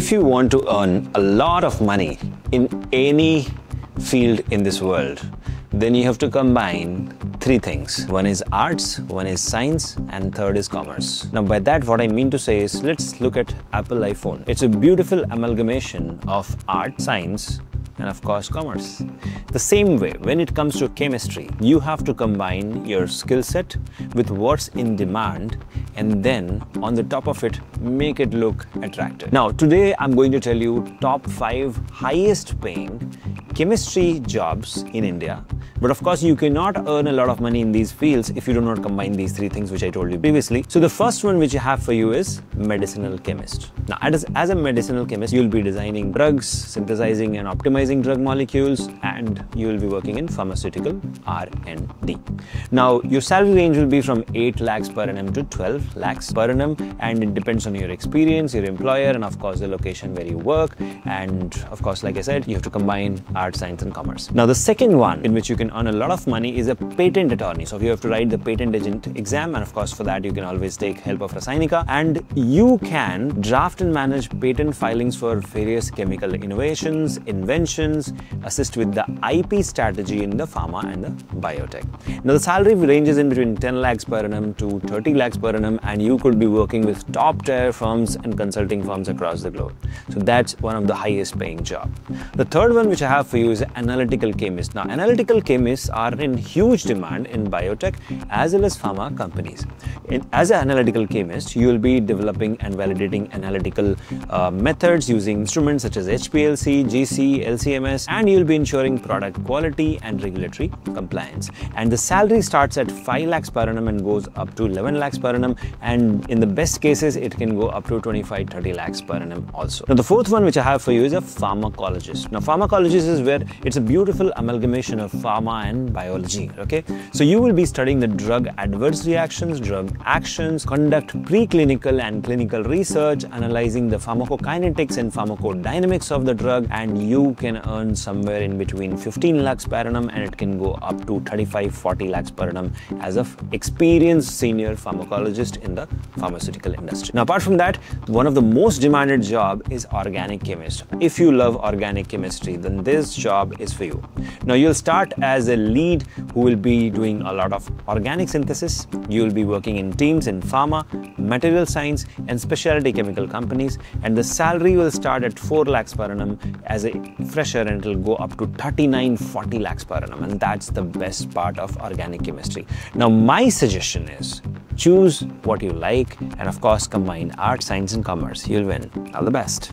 If you want to earn a lot of money in any field in this world, then you have to combine three things. One is arts, one is science, and third is commerce. Now, by that, what I mean to say is let's look at Apple iPhone. It's a beautiful amalgamation of art, science, and of course commerce. The same way, when it comes to chemistry, you have to combine your skill set with what's in demand and then on the top of it, make it look attractive. Now, today I'm going to tell you top five highest paying chemistry jobs in India. But of course, you cannot earn a lot of money in these fields if you do not combine these three things which I told you previously. So the first one which I have for you is medicinal chemist. Now, as, as a medicinal chemist, you'll be designing drugs, synthesizing and optimizing drug molecules, and you will be working in pharmaceutical R&D. Now, your salary range will be from 8 lakhs per annum to 12 lakhs per annum, and it depends on your experience, your employer, and of course the location where you work. And of course, like I said, you have to combine art, science, and commerce. Now, the second one in which you can earn a lot of money is a patent attorney. So you have to write the patent agent exam, and of course, for that you can always take help of Rasayanika, and you can draft and manage patent filings for various chemical innovations, inventions, assist with the IP strategy in the pharma and the biotech. Now, the salary ranges in between 10 lakhs per annum to 30 lakhs per annum, and you could be working with top tier firms and consulting firms across the globe. So that's one of the highest paying job. The third one which I have for you is analytical chemist. Now, analytical are in huge demand in biotech as well as pharma companies. In, as an analytical chemist, you will be developing and validating analytical uh, methods using instruments such as HPLC, GC, LCMS, and you'll be ensuring product quality and regulatory compliance. And the salary starts at 5 lakhs per annum and goes up to 11 lakhs per annum. And in the best cases, it can go up to 25, 30 lakhs per annum also. Now, the fourth one which I have for you is a pharmacologist. Now, pharmacologist is where it's a beautiful amalgamation of pharma and biology. Okay, so you will be studying the drug adverse reactions, drug actions, conduct preclinical and clinical research, analyzing the pharmacokinetics and pharmacodynamics of the drug, and you can earn somewhere in between 15 lakhs per annum and it can go up to 35 40 lakhs per annum as a experienced senior pharmacologist in the pharmaceutical industry. Now, apart from that, one of the most demanded job is organic chemist. If you love organic chemistry, then this job is for you. Now, you'll start as a lead who will be doing a lot of organic synthesis. You'll be working in teams in pharma, material science, and specialty chemical companies. And the salary will start at 4 lakhs per annum as a fresher and it will go up to 39, 40 lakhs per annum. And that's the best part of organic chemistry. Now, my suggestion is choose what you like and of course combine art, science and commerce. You'll win. All the best.